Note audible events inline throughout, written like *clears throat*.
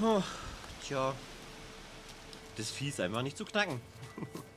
Oh, tja. Das Vieh ist einfach nicht zu knacken. *laughs*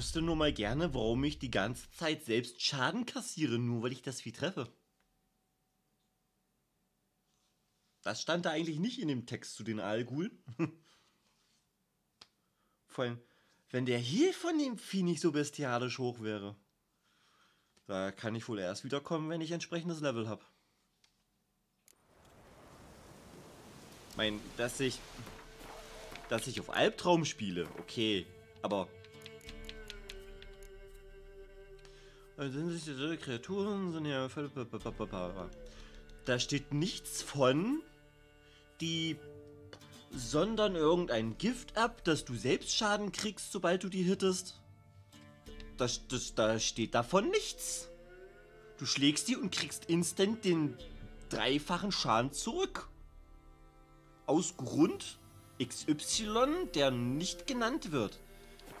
wüsste nur mal gerne, warum ich die ganze Zeit selbst Schaden kassiere, nur weil ich das Vieh treffe. Das stand da eigentlich nicht in dem Text zu den Aalgul. *laughs* Vor allem, wenn der hier von dem Vieh nicht so bestialisch hoch wäre. Da kann ich wohl erst wiederkommen, wenn ich entsprechendes Level habe. Mein, dass ich. Dass ich auf Albtraum spiele, okay. Aber. Also sind sich diese Kreaturen sind ja. Da steht nichts von. Die sondern irgendein Gift ab, dass du selbst Schaden kriegst, sobald du die hittest. Das, das, da steht davon nichts. Du schlägst die und kriegst instant den dreifachen Schaden zurück. Aus Grund XY, der nicht genannt wird.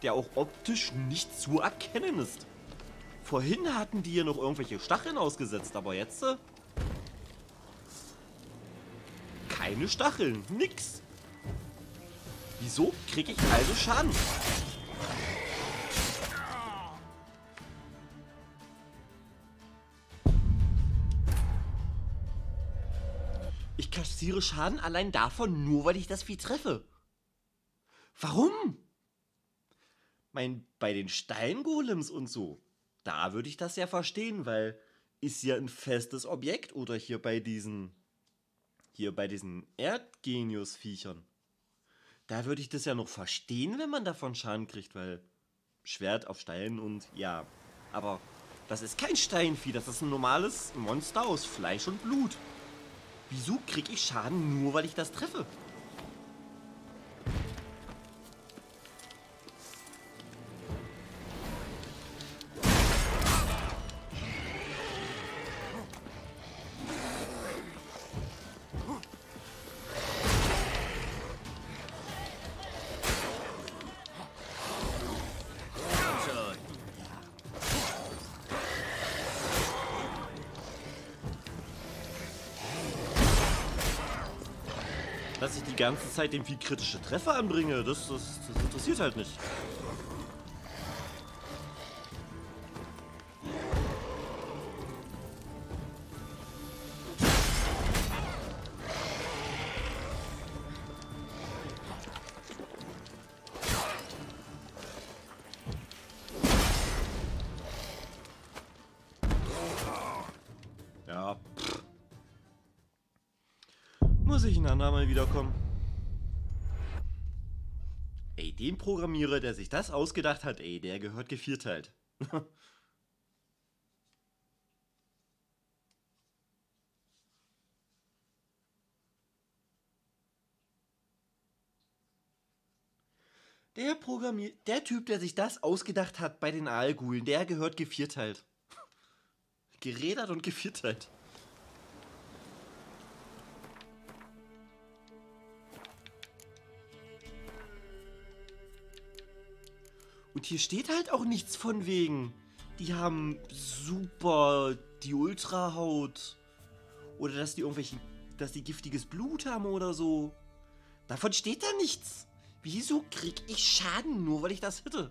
Der auch optisch nicht zu erkennen ist. Vorhin hatten die ja noch irgendwelche Stacheln ausgesetzt, aber jetzt... Äh, keine Stacheln, nix. Wieso kriege ich also Schaden? Ich kassiere Schaden allein davon, nur weil ich das Vieh treffe. Warum? Mein, bei den Steingolems und so, da würde ich das ja verstehen, weil ist ja ein festes Objekt oder hier bei diesen hier bei diesen Erdgenius-Viechern. Da würde ich das ja noch verstehen, wenn man davon Schaden kriegt, weil Schwert auf Stein und ja. Aber das ist kein Steinvieh, das ist ein normales Monster aus Fleisch und Blut. Wieso kriege ich Schaden nur, weil ich das treffe? Ganze Zeit Vieh kritische Treffer anbringe, das, das, das interessiert halt nicht. Ja. Muss ich ein andermal wiederkommen. Ey, dem Programmierer, der sich das ausgedacht hat, ey, der gehört gevierteilt. *laughs* Der Programmier... Der Typ, der sich das ausgedacht hat bei den Aalgulen, der gehört gevierteilt. *laughs* Gerädert und gevierteilt. Und hier steht halt auch nichts von wegen. Die haben super die Ultrahaut. Oder dass die irgendwelche, dass die giftiges Blut haben oder so. Davon steht da nichts. Wieso krieg ich Schaden nur, weil ich das hitte?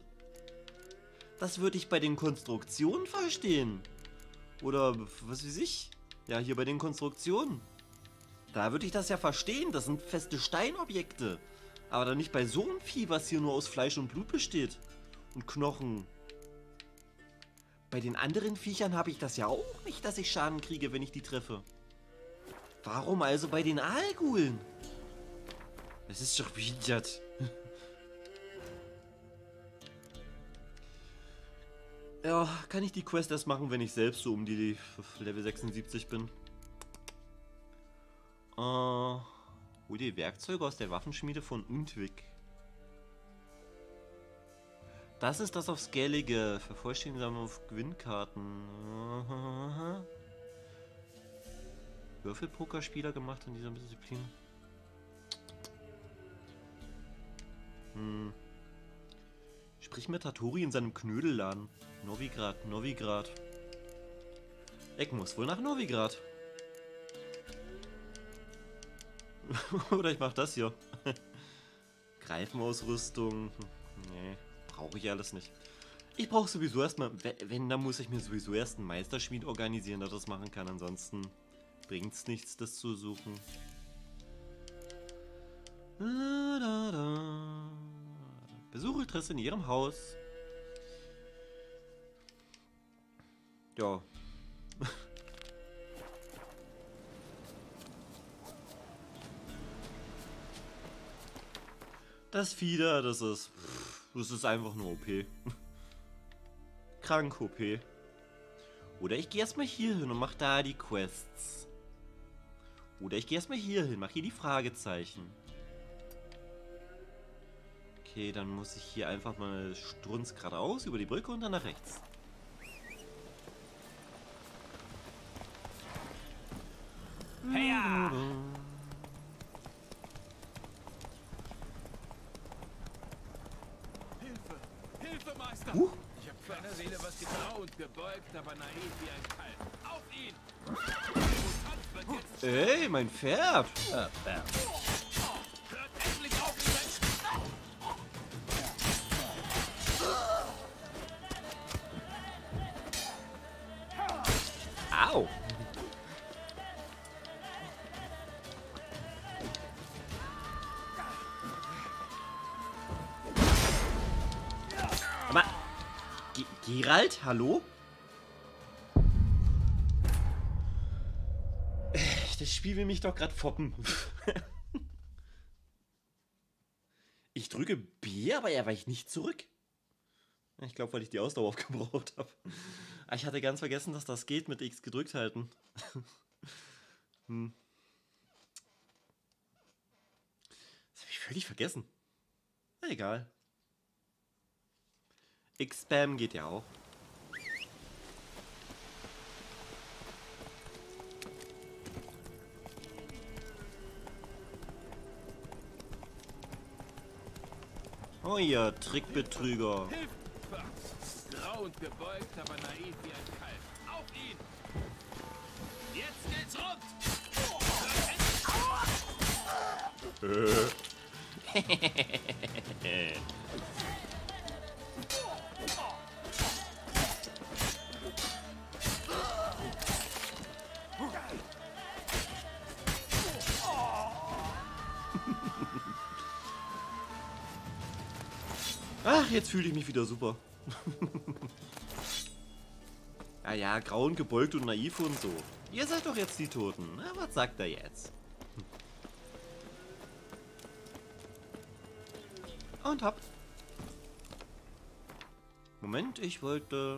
Das würde ich bei den Konstruktionen verstehen. Oder was weiß ich. Ja, hier bei den Konstruktionen. Da würde ich das ja verstehen. Das sind feste Steinobjekte. Aber dann nicht bei so einem Vieh, was hier nur aus Fleisch und Blut besteht. Und Knochen. Bei den anderen Viechern habe ich das ja auch nicht, dass ich Schaden kriege, wenn ich die treffe. Warum also bei den Aalgulen? Es ist doch behindert. *laughs* ja, kann ich die Quest erst machen, wenn ich selbst so um die Level 76 bin. Äh, hol die Werkzeuge aus der Waffenschmiede von Undwig. Das ist das auf Scalige. Vervollständigen auf Gewinnkarten. Würfelpokerspieler gemacht in dieser Disziplin. Hm. Sprich mit Tatori in seinem Knödelladen. Novigrad, Novigrad. Eck muss wohl nach Novigrad. *laughs* Oder ich mach das hier. *laughs* Greifenausrüstung. Nee brauche ich alles nicht. Ich brauche sowieso erstmal, wenn, dann muss ich mir sowieso erst einen Meisterschmied organisieren, der das machen kann. Ansonsten bringt es nichts, das zu suchen. Da. Besuche Triss in ihrem Haus. Ja. Das Fieder, das ist... Das ist einfach nur OP. *laughs* Krank OP. Oder ich gehe erstmal hier hin und mach da die Quests. Oder ich gehe erstmal hier hin, mach hier die Fragezeichen. Okay, dann muss ich hier einfach mal strunz geradeaus über die Brücke und dann nach rechts. Hey, ja. Huch. Ich habe kleiner Seele was grau und gebeugt, aber naiv wie ein Kalb. Auf ihn! Ey, mein Pferd! Hört endlich Gerald, hallo? Das Spiel will mich doch gerade foppen. ich drücke B, aber er weicht nicht zurück. Ich glaube, weil ich die Ausdauer *laughs* aufgebraucht habe. Ah, ich hatte ganz vergessen, dass das geht mit X gedrückt halten. *laughs* hm. Das habe ich völlig vergessen. Egal. X-Spam geht ja auch. Oh ihr Trickbetrüger. Grau und gebeugt, aber naiv wie ein Kalb. Auf ihn! Jetzt geht's rund! *laughs* *laughs* Ach, jetzt fühle ich mich wieder super. *laughs* ja, ja, grau und gebeugt und naiv und so. Ihr seid doch jetzt die Toten. Na, was sagt er jetzt? Und hopp. Moment, ich wollte...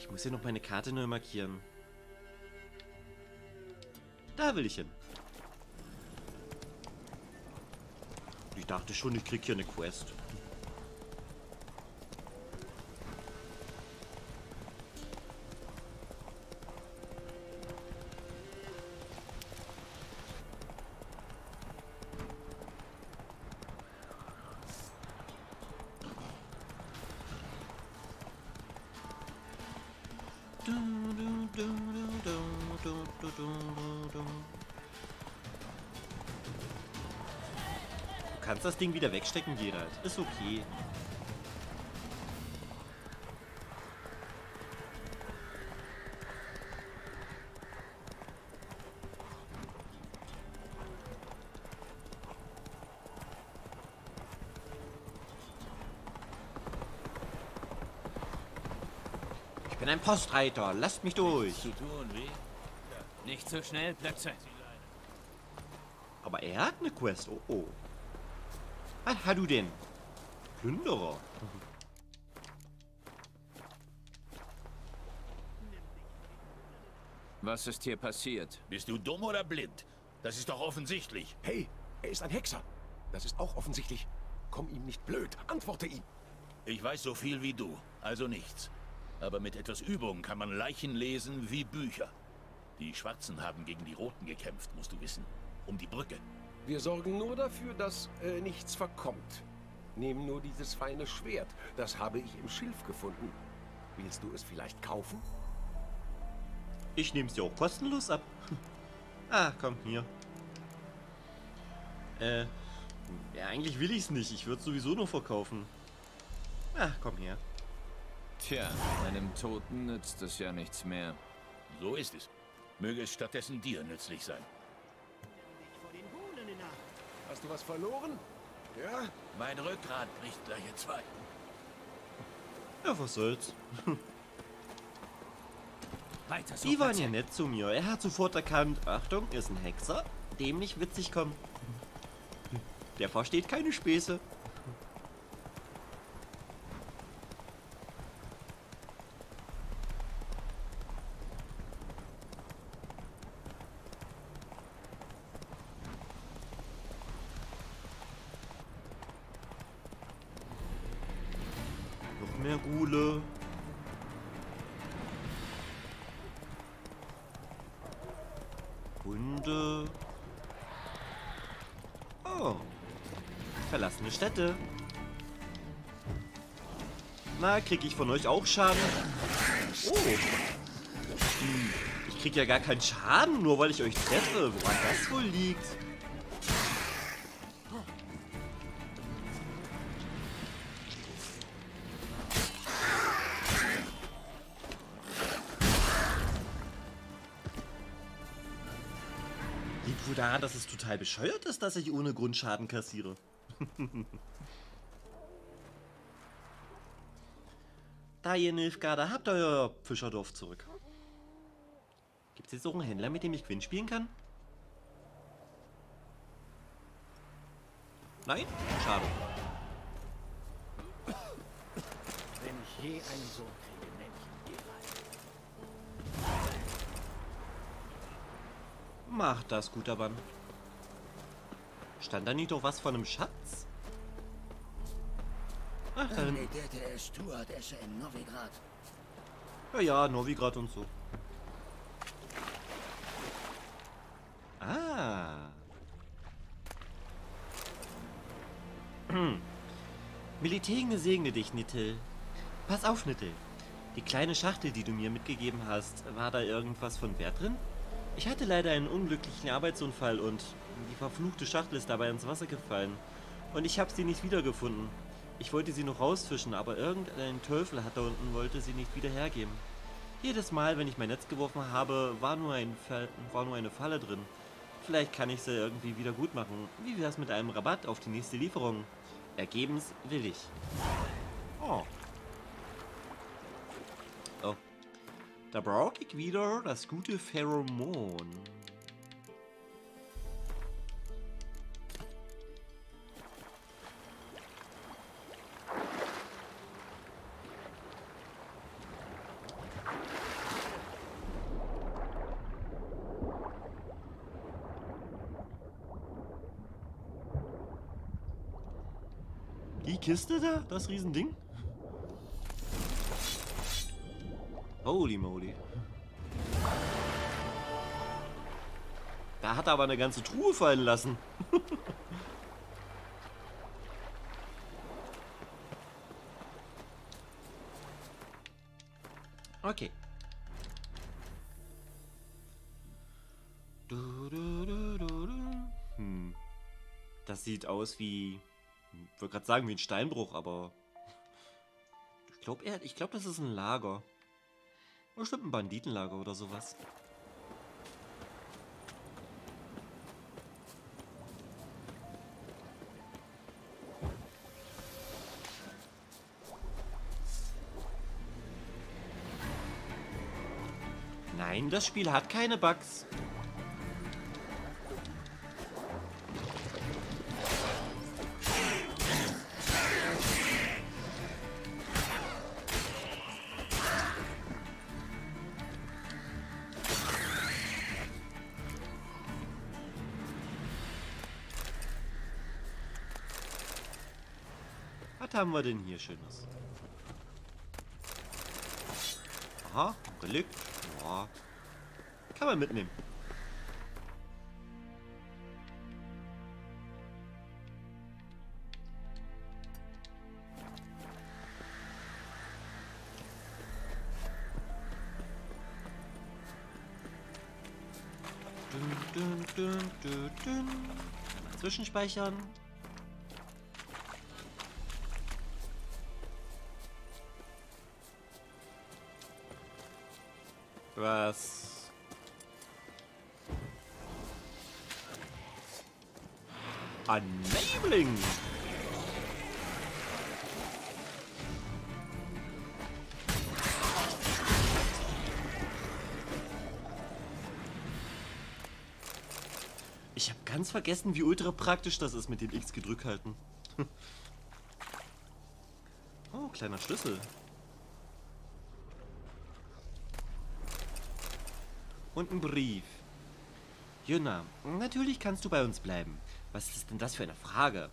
Ich muss hier noch meine Karte neu markieren. Da will ich hin. Ich dachte schon, ich krieg hier eine Quest. jetzt das Ding wieder wegstecken, Gerald. Ist okay. Ich bin ein Postreiter, lasst mich durch. Nichts zu tun, wie? Nicht so schnell, Plötze. Aber er hat eine Quest, oh oh. Was hast du denn? Plünderer. Was ist hier passiert? Bist du dumm oder blind? Das ist doch offensichtlich. Hey, er ist ein Hexer. Das ist auch offensichtlich. Komm ihm nicht blöd. Antworte ihm. Ich weiß so viel wie du, also nichts. Aber mit etwas Übung kann man Leichen lesen wie Bücher. Die Schwarzen haben gegen die Roten gekämpft, musst du wissen. Um die Brücke. Wir sorgen nur dafür, dass äh, nichts verkommt. Nimm nur dieses feine Schwert. Das habe ich im Schilf gefunden. Willst du es vielleicht kaufen? Ich nehme es dir auch kostenlos ab. *laughs* ah, komm, hier. Äh, ja, eigentlich will ich es nicht. Ich würde es sowieso nur verkaufen. Ah, komm her. Tja, einem Toten nützt es ja nichts mehr. So ist es. Möge es stattdessen dir nützlich sein. Hast du was verloren? Ja? Mein Rückgrat bricht gleich in zwei. Ja, was soll's. *laughs* Weiter so, Die waren ja nett zu mir. Er hat sofort erkannt, Achtung, ist ein Hexer, dem nicht witzig kommen. Der versteht keine Späße. Noch mehr Gule. Hunde. Oh. Verlassene Städte. Na, krieg ich von euch auch Schaden? Oh. Hm, Ich krieg ja gar keinen Schaden, nur weil ich euch treffe. Woran das wohl liegt? Daran, dass es total bescheuert ist, dass ich ohne Grund Schaden kassiere. *laughs* da, ihr Nilfgaarder, habt ihr euer Fischerdorf zurück. Gibt es jetzt auch einen Händler, mit dem ich Quinn spielen kann? Nein? Schade. Wenn ich je einen Sohn kriege, Macht das, guter Mann. Stand da nicht doch was von einem Schatz? Ach, da hinten. Legete es Stuart Esche in Novigrad. Ja, ja, Novigrad und so. Ah. *clears throat* Militär segne dich, Nittel. Pass auf, Nittel. Die kleine Schachtel, die du mir mitgegeben hast, war da irgendwas von Wert drin? Ich hatte leider einen unglücklichen Arbeitsunfall und die verfluchte Schachtel ist dabei ins Wasser gefallen. Und ich habe sie nicht wiedergefunden. Ich wollte sie noch rausfischen, aber irgendein Teufel hat da unten wollte sie nicht wieder hergeben. Jedes Mal, wenn ich mein Netz geworfen habe, war nur, ein war nur eine Falle drin. Vielleicht kann ich sie irgendwie wieder gut machen. Wie wär's mit einem Rabatt auf die nächste Lieferung? Ergebens will ich. Oh. Da brauche ich wieder das gute Pheromon. Die Kiste da? Das Riesending? Holy moly. Da hat er aber eine ganze Truhe fallen lassen. *laughs* okay. Hm. Das sieht aus wie. Ich wollte gerade sagen wie ein Steinbruch, aber. Ich glaube, glaub, das ist ein Lager. Bestimmt ein Banditenlager oder sowas. Nein, das Spiel hat keine Bugs. Haben wir denn hier Schönes? Aha, Relikt. Ja. Kann man mitnehmen. Dün, dün, dün, dün, dün. Einmal Zwischenspeichern. Was? Enabling! Ich habe ganz vergessen, wie ultra praktisch das ist mit dem X gedrückt halten. *laughs* oh, kleiner Schlüssel. Und ein Brief. Juna, natürlich kannst du bei uns bleiben. Was ist denn das für eine Frage?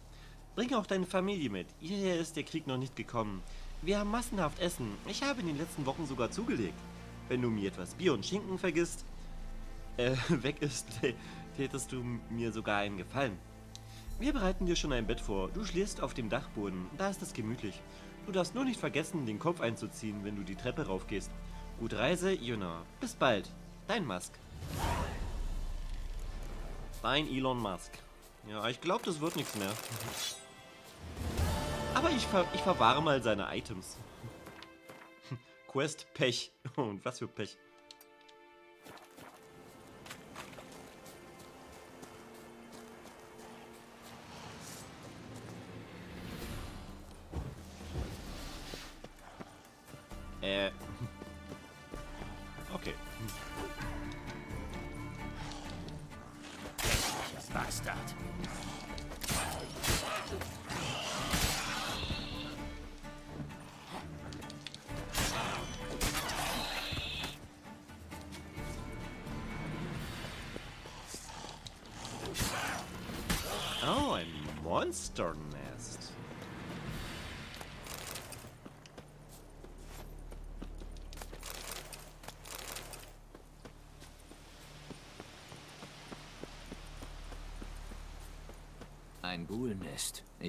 Bring auch deine Familie mit. Hierher ist der Krieg noch nicht gekommen. Wir haben massenhaft Essen. Ich habe in den letzten Wochen sogar zugelegt. Wenn du mir etwas Bier und Schinken vergisst, äh, *laughs* weg ist, *laughs* tätest du mir sogar einen Gefallen. Wir bereiten dir schon ein Bett vor. Du schläfst auf dem Dachboden. Da ist es gemütlich. Du darfst nur nicht vergessen, den Kopf einzuziehen, wenn du die Treppe raufgehst. Gute Reise, Juna. Bis bald. Dein Musk. Dein Elon Musk. Ja, ich glaube, das wird nichts mehr. Aber ich, ver ich verwahre mal seine Items. *laughs* Quest Pech. *laughs* Und was für Pech.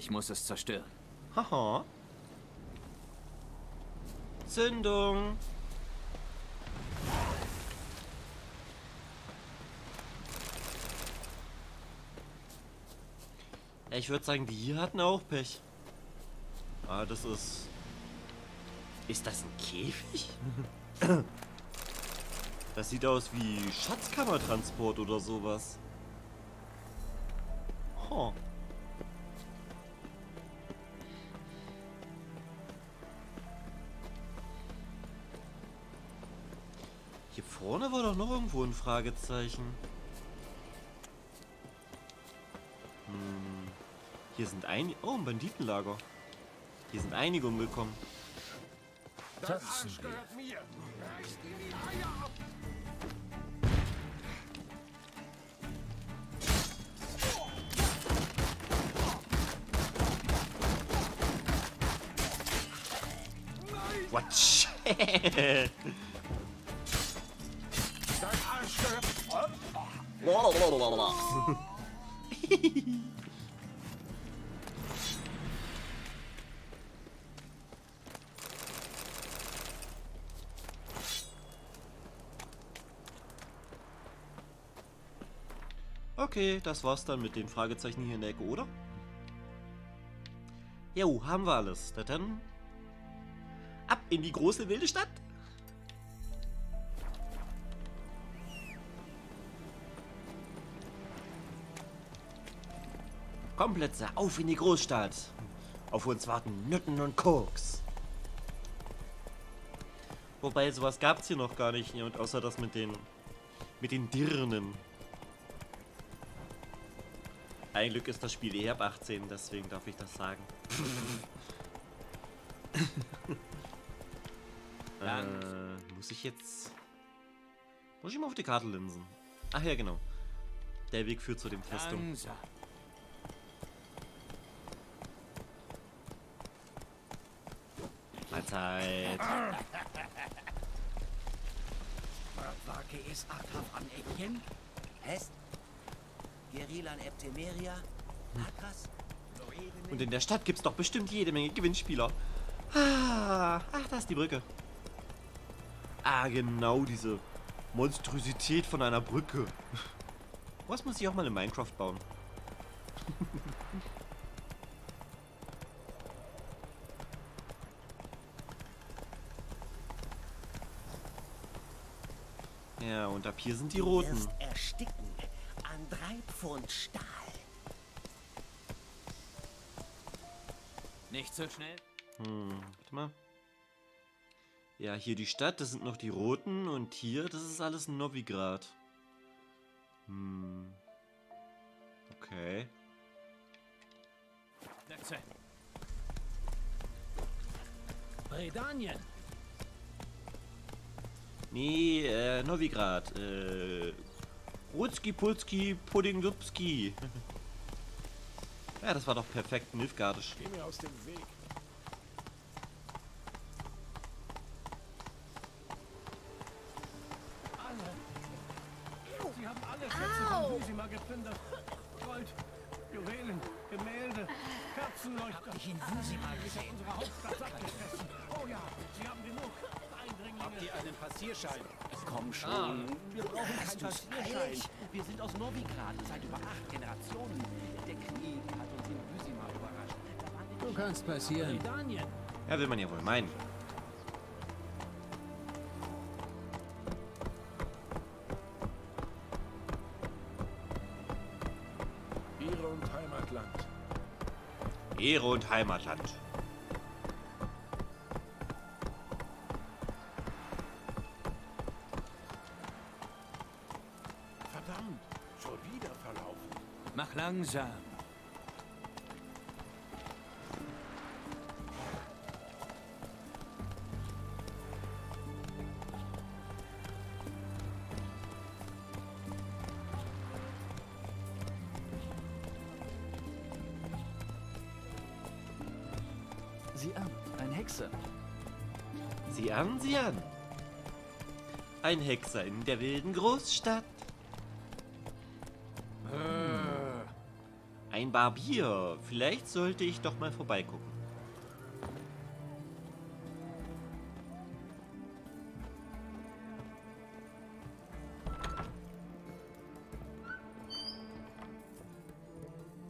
Ich muss es zerstören. Haha. Zündung. Ich würde sagen, die hier hatten auch Pech. Ah, das ist... Ist das ein Käfig? *clears throat* Das sieht aus wie Schatzkammertransport oder sowas. Huh. Vorne war doch noch irgendwo ein Fragezeichen. Hm. Hier sind einige... Oh, ein Banditenlager. Hier sind einige umgekommen. Das Arsch gehört mir. Reißt ihm die Eier ab. Watch. *laughs* Okay, das war's dann mit den Fragezeichen hier in der Ecke, oder? Jo, haben wir alles. Dann ab in die große wilde Stadt. Komm, Plätze, auf in die Großstadt. Auf uns warten Nütten und Koks. Wobei, sowas gab es hier noch gar nicht. Und außer das mit den... Mit den Dirnen. Ein Glück ist das Spiel eh ab 18, deswegen darf ich das sagen. *laughs* äh, muss ich jetzt... Muss ich mal auf die Karte linsen? Ach ja, genau. Der Weg führt zu dem Festung. Langsam. Mahlzeit. Wake es Akraf an Ekjen? Hest? Gerilan Eptemeria? Akras? Und in der Stadt gibt's doch bestimmt jede Menge Gewinnspieler. Ah, ach, da ist die Brücke. Ah, genau, diese Monstrosität von einer Brücke. Was muss ich auch mal in Minecraft bauen? Hier sind die Roten. Ersticken an drei Pfund Stahl. Nicht so schnell. Hm, warte mal. Ja, hier die Stadt, das sind noch die Roten und hier, das ist alles Novigrad. Hm. Okay. Netze. Bredanien. Nee, äh, Novigrad. Äh, Rutski, Pulski, Pudding, Lupski. *laughs* ja, das war doch perfekt Nilfgaardisch. Geh mir aus dem Weg. Sie haben alle Schätze von Büsima geplündert. Gold, Juwelen, Gemälde, Kerzenleuchter. Ich in Wusima Ich habe unsere Hauptstadt satt gefressen. Oh ja, Sie haben genug. Eindringlinge. einen Passierschein? Komm schon. Wir brauchen keinen Passierschein. Wir sind aus Novigrad seit über acht Generationen. Der Krieg hat uns in Wusima überrascht. Du kannst passieren. Ja, will man ja wohl meinen. Ehre und Heimatland. Ehre und Heimatland. Mach langsam. Sieh an, ein Hexer. Sieh an, sieh an. Ein Hexer in der wilden Großstadt. Ein Barbier. Vielleicht sollte ich doch mal vorbeigucken.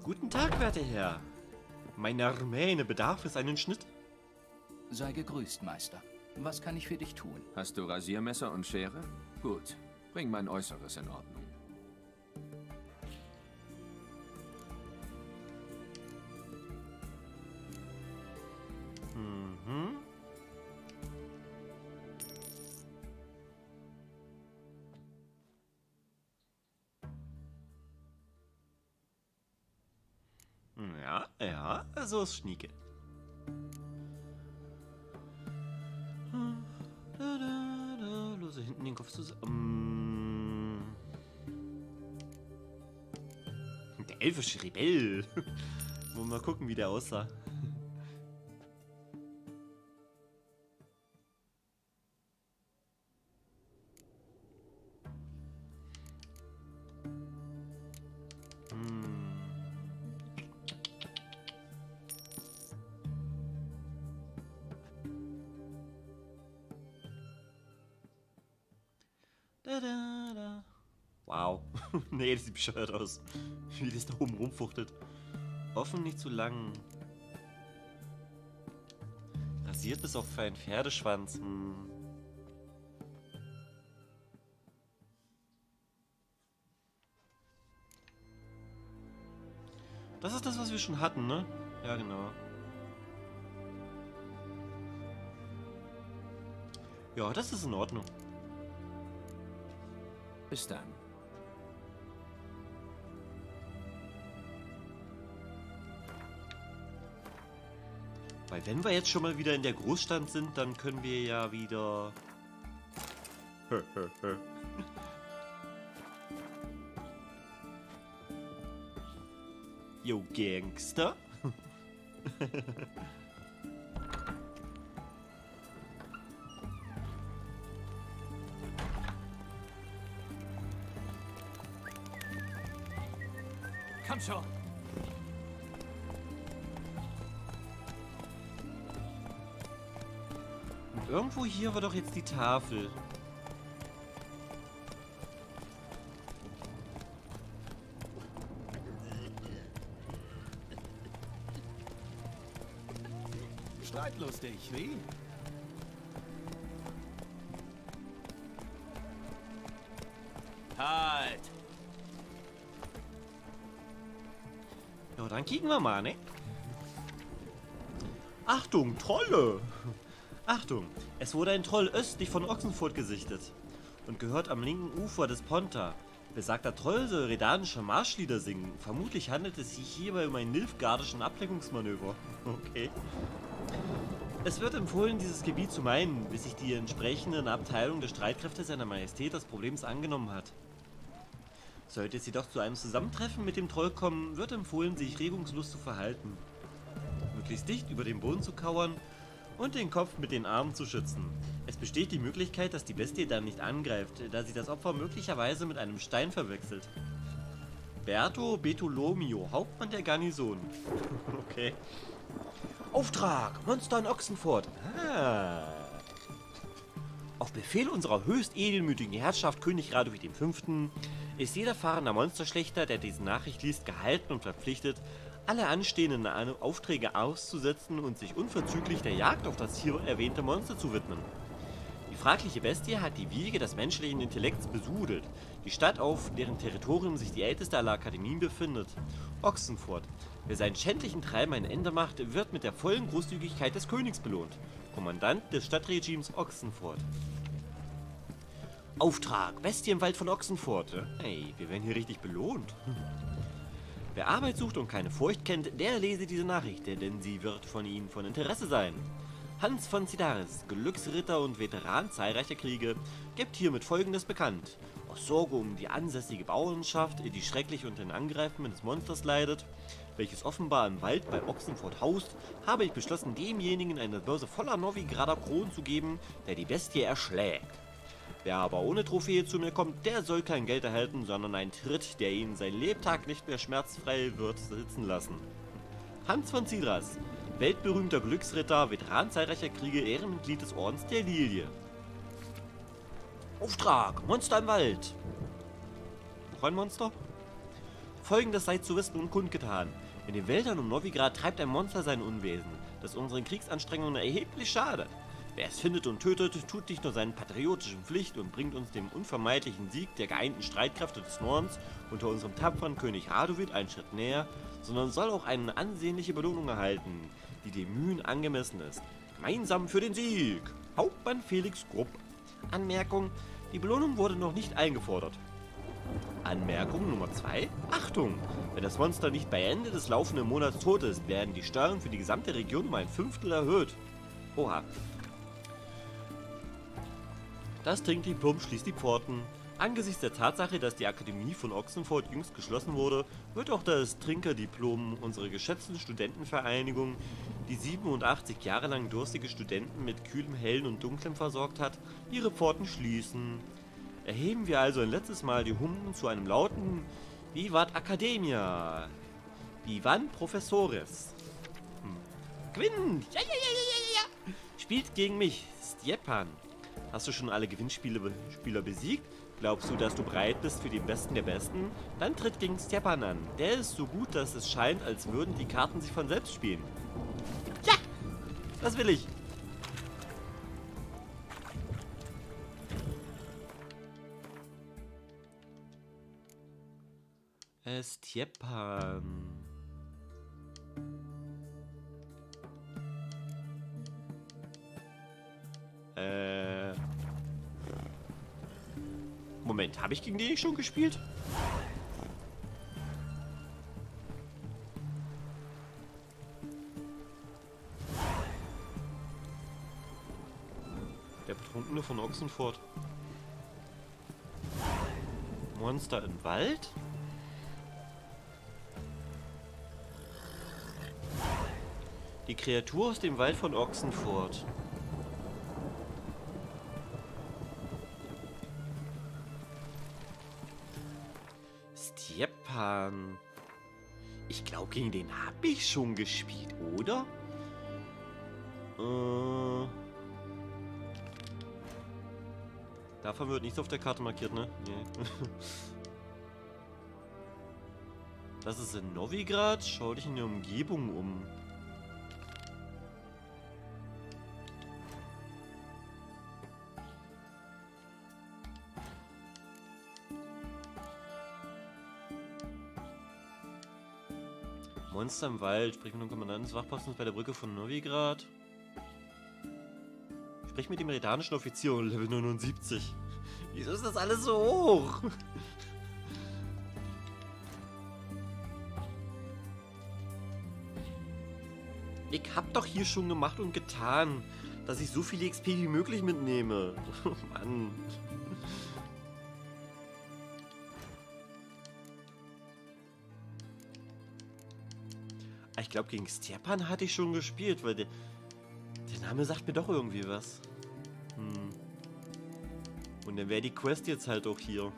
Guten Tag, werter Herr. Meiner Mähne bedarf es einen Schnitt. Sei gegrüßt, Meister. Was kann ich für dich tun? Hast du Rasiermesser und Schere? Gut. Bring mein Äußeres in Ordnung. So ist Schnieke. Da, da, da, Lose hinten den Kopf zusammen. Der elfische Rebell. *laughs* Wollen wir mal gucken, wie der aussah. Sieht bescheuert aus. Wie das da oben rumfuchtet. Offen nicht zu lang. Rasiert bis auf einen Pferdeschwanz. Hm. Das ist das, was wir schon hatten, ne? Ja, genau. Ja, das ist in Ordnung. Bis dann. Weil wenn wir jetzt schon mal wieder in der Großstadt sind, dann können wir ja wieder... *laughs* Yo, Gangster. Komm schon! Irgendwo hier war doch jetzt die Tafel. Streitlustig, wie? Halt! Ja, dann kicken wir mal, ne? Achtung, Trolle! Achtung, es wurde ein Troll östlich von Ochsenfurt gesichtet und gehört am linken Ufer des Ponta. Besagter Troll soll redanische Marschlieder singen. Vermutlich handelt es sich hierbei um ein nilfgaardischen Ablenkungsmanöver. *laughs* Okay. Es wird empfohlen, dieses Gebiet zu meinen, bis sich die entsprechenden Abteilung der Streitkräfte seiner Majestät des Problems angenommen hat. Sollte es jedoch zu einem Zusammentreffen mit dem Troll kommen, wird empfohlen, sich regungslos zu verhalten. Möglichst dicht über den Boden zu kauern und den Kopf mit den Armen zu schützen. Es besteht die Möglichkeit, dass die Bestie dann nicht angreift, da sie das Opfer möglicherweise mit einem Stein verwechselt. Berto Betolomio, Hauptmann der Garnison. *laughs* okay. Auftrag! Monster in Ochsenfurt. Ah. Auf Befehl unserer höchst edelmütigen Herrschaft König Radowid V. ist jeder fahrende Monsterschlechter, der diese Nachricht liest, gehalten und verpflichtet, alle anstehenden Aufträge auszusetzen und sich unverzüglich der Jagd auf das hier erwähnte Monster zu widmen. Die fragliche Bestie hat die Wiege des menschlichen Intellekts besudelt, die Stadt, auf deren Territorium sich die älteste aller Akademien befindet, Ochsenfurt. Wer seinen schändlichen Treiben ein Ende macht, wird mit der vollen Großzügigkeit des Königs belohnt. Kommandant des Stadtregimes Ochsenfurt. Auftrag, Bestie im Wald von Ochsenfurt. Hey, wir werden hier richtig belohnt. Wer Arbeit sucht und keine Furcht kennt, der lese diese Nachricht, denn sie wird von Ihnen von Interesse sein. Hans von Zidaris, Glücksritter und Veteran zahlreicher Kriege, gibt hiermit folgendes bekannt. Aus Sorge um die ansässige Bauernschaft, die schrecklich unter den Angreifen eines Monsters leidet, welches offenbar im Wald bei Ochsenfurt haust, habe ich beschlossen, demjenigen eine Börse voller Novigrader Kronen zu geben, der die Bestie erschlägt. Wer aber ohne Trophäe zu mir kommt, der soll kein Geld erhalten, sondern einen Tritt, der ihn sein Lebtag nicht mehr schmerzfrei wird sitzen lassen. Hans von Zidras, weltberühmter Glücksritter, Veteran zahlreicher Kriege, Ehrenmitglied des Ordens der Lilie. Auftrag, Monster im Wald. Noch ein Monster? Folgendes sei zu wissen und kundgetan. In den Wäldern um Novigrad treibt ein Monster sein Unwesen, das unseren Kriegsanstrengungen erheblich schadet. Wer es findet und tötet, tut nicht nur seinen patriotischen Pflicht und bringt uns dem unvermeidlichen Sieg der geeinten Streitkräfte des Nordens unter unserem tapferen König Radovid einen Schritt näher, sondern soll auch eine ansehnliche Belohnung erhalten, die den Mühen angemessen ist. Gemeinsam für den Sieg! Hauptmann Felix Grupp. Anmerkung, die Belohnung wurde noch nicht eingefordert. Anmerkung Nummer 2. Achtung! Wenn das Monster nicht bei Ende des laufenden Monats tot ist, werden die Steuern für die gesamte Region um ein Fünftel erhöht. Oha. Das Trinkdiplom schließt die Pforten. Angesichts der Tatsache, dass die Akademie von Ochsenfurt jüngst geschlossen wurde, wird auch das Trinkerdiplom unserer geschätzten Studentenvereinigung, die 87 Jahre lang durstige Studenten mit kühlem Hellen und Dunklem versorgt hat, ihre Pforten schließen. Erheben wir also ein letztes Mal die Humpen zu einem lauten Vivat Academia! Vivan Professores! Hm. Gewinnt! Ja, ja, ja, ja, ja! Spielt gegen mich, Stjepan. Hast du schon alle Gewinnspieler Spieler besiegt? Glaubst du, dass du bereit bist für den Besten der Besten? Dann tritt gegen Stepan an. Der ist so gut, dass es scheint, als würden die Karten sich von selbst spielen. Ja! Das will ich! Äh, Stepan. Äh. Moment, habe ich gegen den schon gespielt? Der Betrunkene von Ochsenfurt. Monster im Wald? Die Kreatur aus dem Wald von Ochsenfurt. Stjepan. Ich glaube, gegen den habe ich schon gespielt, oder? Äh. Davon wird nichts auf der Karte markiert, ne? Nee. *laughs* Das ist in Novigrad. Schau dich in der Umgebung um. Monster im Wald. Sprich mit dem Kommandanten des Wachpostens bei der Brücke von Novigrad. Sprich mit dem redanischen Offizier um Level 79. *laughs* Wieso ist das alles so hoch? *laughs* Ich hab doch hier schon gemacht und getan, dass ich so viel XP wie möglich mitnehme. *laughs* Mann. Ich glaube, gegen Stepan hatte ich schon gespielt, weil der, der Name sagt mir doch irgendwie was. Hm. Und dann wäre die Quest jetzt halt auch hier.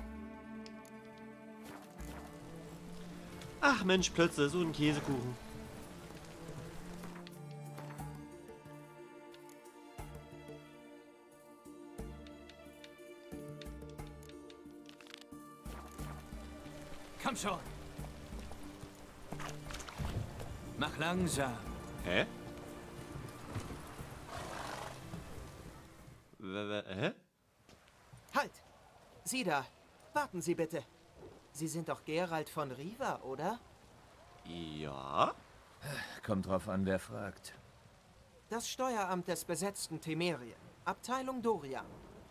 Ach Mensch, Plötze, so ein Käsekuchen. Komm schon. Mach langsam. Hä? W- w- Hä? Halt! Sie da! Warten Sie bitte. Sie sind doch Gerald von Riva, oder? Ja? Kommt drauf an, wer fragt. Das Steueramt des besetzten Temerien, Abteilung Dorian.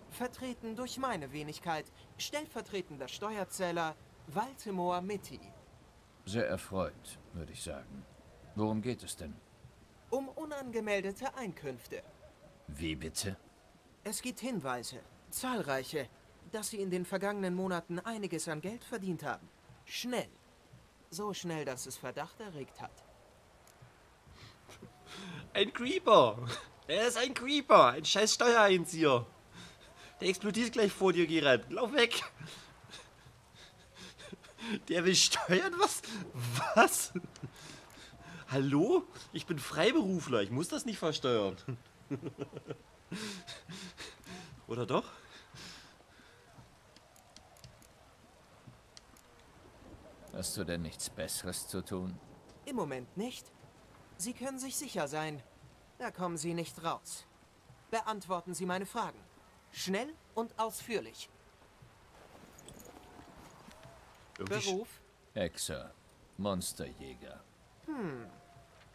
Vertreten durch meine Wenigkeit, stellvertretender Steuerzähler Waltemor Mitti. Sehr erfreut, würde ich sagen. Worum geht es denn? Um unangemeldete Einkünfte. Wie bitte? Es gibt Hinweise, zahlreiche, dass Sie in den vergangenen Monaten einiges an Geld verdient haben. Schnell. So schnell, dass es Verdacht erregt hat. Ein Creeper! Er ist ein Creeper! Ein scheiß Steuereinzieher! Der explodiert gleich vor dir, Gerald. Lauf weg! Der will steuern? Was? Was? Hallo? Ich bin Freiberufler. Ich muss das nicht versteuern. *laughs* Oder doch? Hast du denn nichts Besseres zu tun? Im Moment nicht. Sie können sich sicher sein. Da kommen Sie nicht raus. Beantworten Sie meine Fragen. Schnell und ausführlich. Irgendwie Beruf? Hexer. Monsterjäger.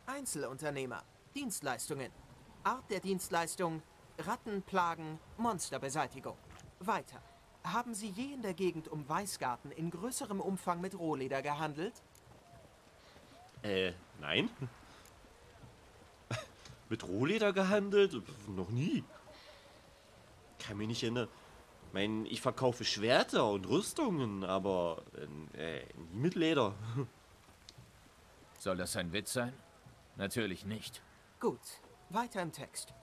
Einzelunternehmer. Dienstleistungen. Art der Dienstleistung. Rattenplagen, Monsterbeseitigung. Weiter. Haben Sie je in der Gegend um Weißgarten in größerem Umfang mit Rohleder gehandelt? Äh, nein. Mit Rohleder gehandelt? Noch nie. Kann mich nicht erinnern. Ich meine, ich verkaufe Schwerter und Rüstungen, aber äh, nie mit Leder. Soll das ein Witz sein? Natürlich nicht. Gut, weiter im Text.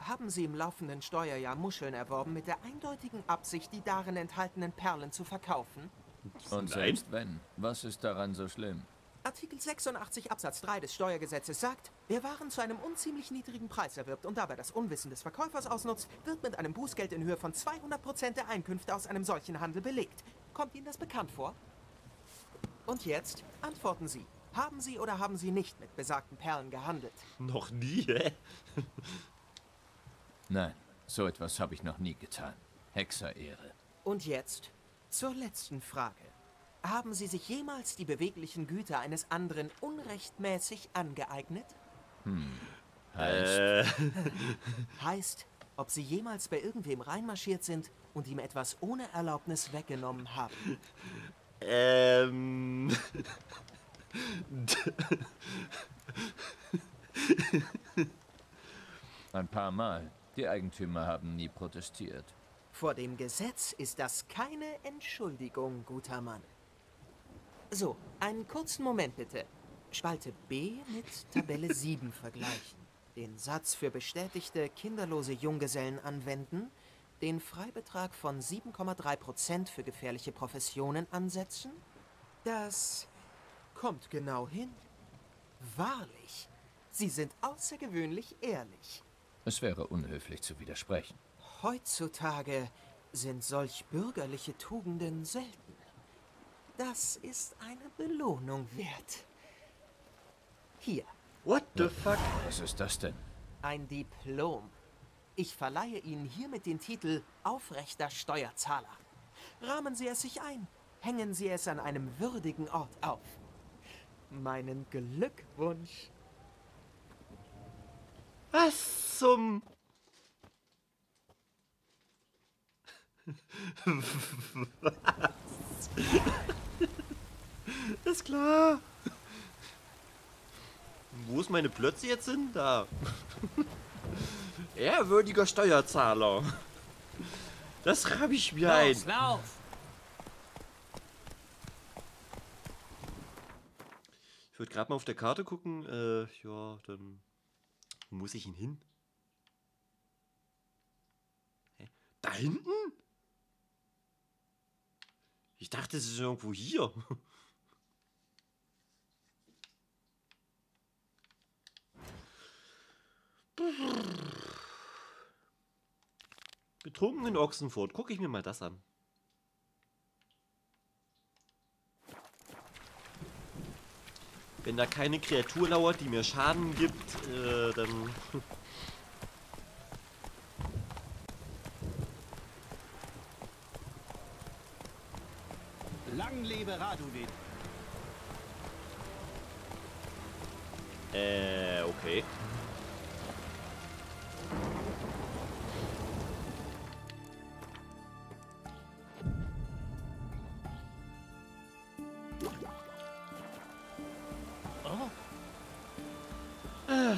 Haben Sie im laufenden Steuerjahr Muscheln erworben mit der eindeutigen Absicht, die darin enthaltenen Perlen zu verkaufen? Und selbst wenn, was ist daran so schlimm? Artikel 86 Absatz 3 des Steuergesetzes sagt, wer Waren zu einem unziemlich niedrigen Preis erwirbt und dabei das Unwissen des Verkäufers ausnutzt, wird mit einem Bußgeld in Höhe von 200% der Einkünfte aus einem solchen Handel belegt. Kommt Ihnen das bekannt vor? Und jetzt antworten Sie. Haben Sie oder haben Sie nicht mit besagten Perlen gehandelt? Noch nie, hä? *laughs* Nein, so etwas habe ich noch nie getan. Hexerehre. Und jetzt zur letzten Frage. Haben Sie sich jemals die beweglichen Güter eines anderen unrechtmäßig angeeignet? Heißt, Äh, *laughs* *laughs* Heißt, ob Sie jemals bei irgendwem reinmarschiert sind und ihm etwas ohne Erlaubnis weggenommen haben. Ähm. *laughs* Ein paar Mal. Die Eigentümer haben nie protestiert. Vor dem Gesetz ist das keine Entschuldigung, guter Mann. So, einen kurzen Moment bitte. Spalte B mit Tabelle *laughs* 7 vergleichen. Den Satz für bestätigte kinderlose Junggesellen anwenden, den Freibetrag von 7,3% für gefährliche Professionen ansetzen. Das kommt genau hin. Wahrlich, Sie sind außergewöhnlich ehrlich. Es wäre unhöflich zu widersprechen. Heutzutage sind solch bürgerliche Tugenden selten. Das ist eine Belohnung wert. Hier, What the fuck? Was ist das denn? ein Diplom. Ich verleihe Ihnen hiermit den Titel Aufrechter Steuerzahler. Rahmen Sie es sich ein. Hängen Sie es an einem würdigen Ort auf. Meinen Glückwunsch. Was zum. Was? *laughs* Ist klar. Wo ist meine Plötze jetzt hin? Da. *laughs* Ehrwürdiger Steuerzahler. Das habe ich mir ein. Los, lauf! Würde gerade mal auf der Karte gucken. Äh, ja, dann muss ich ihn hin? Hä? Da hinten? Ich dachte, es ist irgendwo hier. *laughs* Betrunken in Ochsenfurt. Gucke ich mir mal das an. Wenn da keine Kreatur lauert, die mir Schaden gibt, äh, dann... *laughs* Lang lebe Radulin. Äh, okay.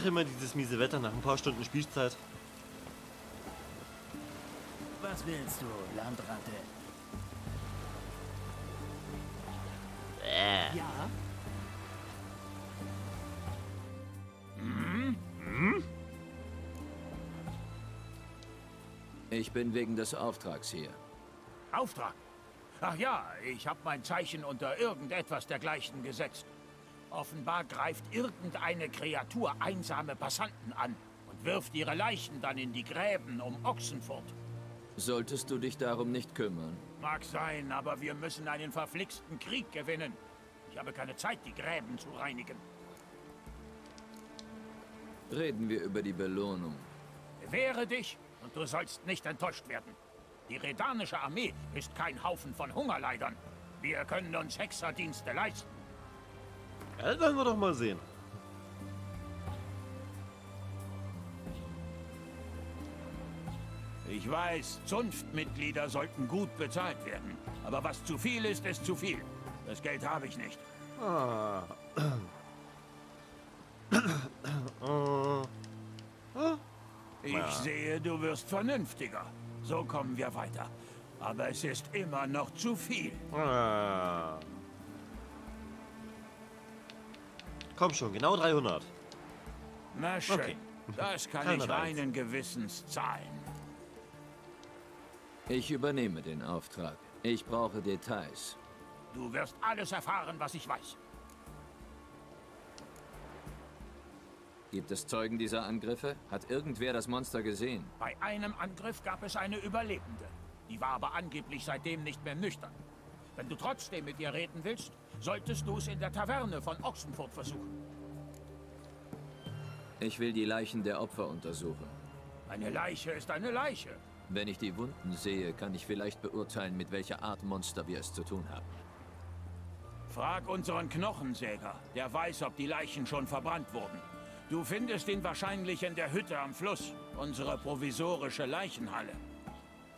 Ach, immer dieses miese Wetter nach ein paar Stunden Spielzeit. Was willst du, Landratte? Äh. Ja? Ich bin wegen des Auftrags hier. Auftrag. Ach ja, ich habe mein Zeichen unter irgendetwas dergleichen gesetzt. Offenbar greift irgendeine Kreatur einsame Passanten an und wirft ihre Leichen dann in die Gräben um Ochsenfurt. Solltest du dich darum nicht kümmern? Mag sein, aber wir müssen einen verflixten Krieg gewinnen. Ich habe keine Zeit, die Gräben zu reinigen. Reden wir über die Belohnung. Wehre dich und du sollst nicht enttäuscht werden. Die redanische Armee ist kein Haufen von Hungerleidern. Wir können uns Hexerdienste leisten. Ja, das wollen wir doch mal sehen. Ich weiß, Zunftmitglieder sollten gut bezahlt werden. Aber was zu viel ist, ist zu viel. Das Geld habe ich nicht. Ah. Ich sehe, du wirst vernünftiger. So kommen wir weiter. Aber es ist immer noch zu viel. Ah. Komm schon, genau 300. Na schön. Okay. Das kann ich 301. reinen Gewissens zahlen. Ich übernehme den Auftrag. Ich brauche Details. Du wirst alles erfahren, was ich weiß. Gibt es Zeugen dieser Angriffe? Hat irgendwer das Monster gesehen? Bei einem Angriff gab es eine Überlebende. Die war aber angeblich seitdem nicht mehr nüchtern. Wenn du trotzdem mit ihr reden willst, solltest du es in der Taverne von Ochsenfurt versuchen. Ich will die Leichen der Opfer untersuchen. Eine Leiche ist eine Leiche. Wenn ich die Wunden sehe, kann ich vielleicht beurteilen, mit welcher Art Monster wir es zu tun haben. Frag unseren Knochensäger. Der weiß, ob die Leichen schon verbrannt wurden. Du findest ihn wahrscheinlich in der Hütte am Fluss, unsere provisorische Leichenhalle.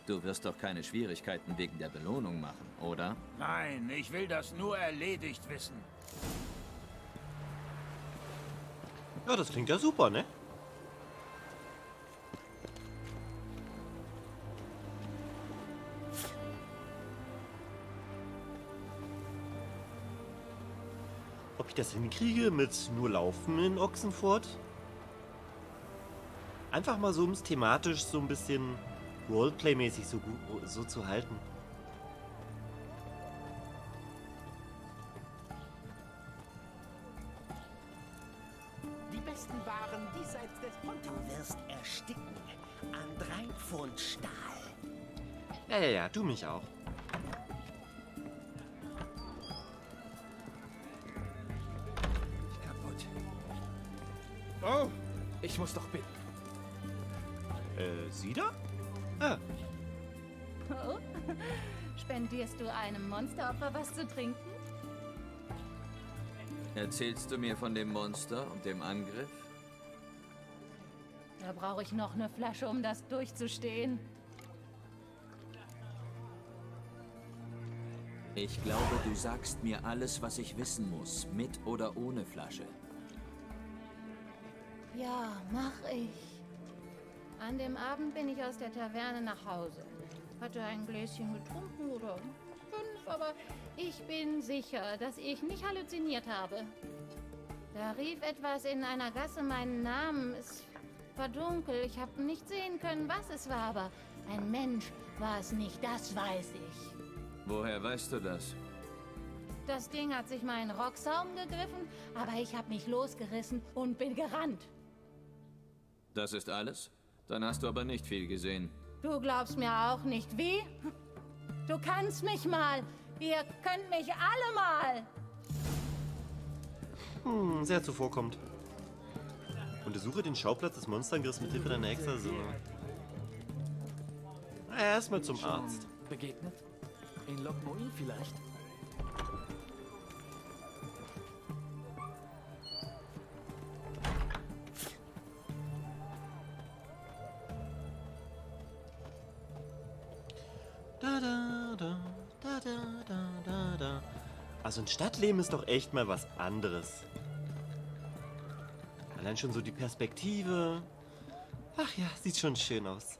Du wirst doch keine Schwierigkeiten wegen der Belohnung machen, oder? Nein, ich will das nur erledigt wissen. Ja, das klingt ja super, ne? Ob ich das hinkriege mit nur Laufen in Ochsenfurt? Einfach mal so, um es thematisch so ein bisschen Roleplay-mäßig so, gut- so zu halten. Die besten Waren diesseits des Pontos. Du wirst ersticken an drei Pfund Stahl. Ja, ja, ja, du mich auch. Kaputt. Oh, ich muss doch bitten. Äh, sie da? Spendierst du einem Monsteropfer was zu trinken? Erzählst du mir von dem Monster und dem Angriff? Da brauche ich noch eine Flasche, um das durchzustehen. Ich glaube, du sagst mir alles, was ich wissen muss, mit oder ohne Flasche. Ja, mach ich. An dem Abend bin ich aus der Taverne nach Hause. Hatte ein Gläschen getrunken oder fünf, aber ich bin sicher, dass ich nicht halluziniert habe. Da rief etwas in einer Gasse meinen Namen. Es war dunkel, ich habe nicht sehen können, was es war, aber ein Mensch war es nicht, das weiß ich. Woher weißt du das? Das Ding hat sich meinen Rocksaum gegriffen, aber ich habe mich losgerissen und bin gerannt. Das ist alles? Dann hast du aber nicht viel gesehen. Du glaubst mir auch nicht, wie? Du kannst mich mal. Ihr könnt mich alle mal. hm, sehr zuvorkommt. Untersuche den Schauplatz des Monsterangriffs mit Hilfe deiner Extrasinne. Erstmal zum Arzt. Begegnet? In Lokmoin vielleicht? Also ein Stadtleben ist doch echt mal was anderes. Allein schon so die Perspektive. Ach ja, sieht schon schön aus.